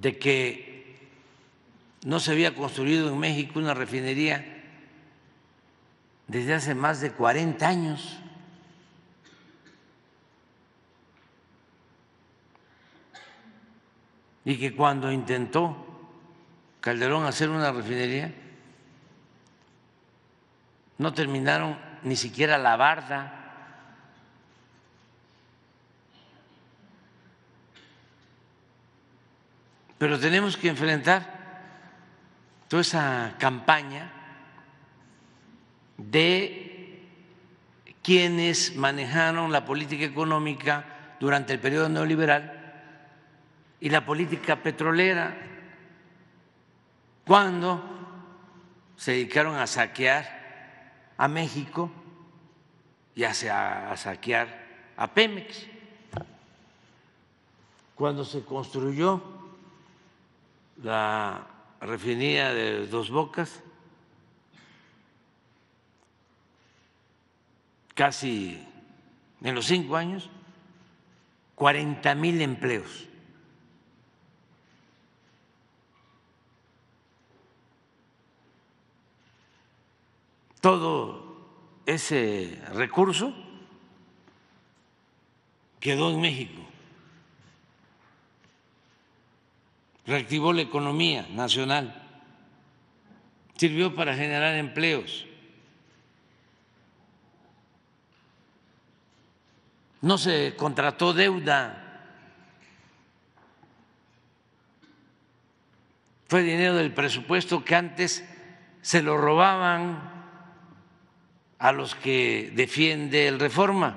de que no se había construido en México una refinería desde hace más de 40 años. Y que cuando intentó Calderón hacer una refinería, no terminaron ni siquiera la barda. Pero tenemos que enfrentar toda esa campaña de quienes manejaron la política económica durante el periodo neoliberal y la política petrolera, cuando se dedicaron a saquear a México y a, saquear a Pemex. Cuando se construyó la refinería de Dos Bocas, casi en los cinco años, 40 mil empleos. Todo ese recurso quedó en México, reactivó la economía nacional, sirvió para generar empleos. no se contrató deuda, fue dinero del presupuesto que antes se lo robaban a los que defiende el reforma.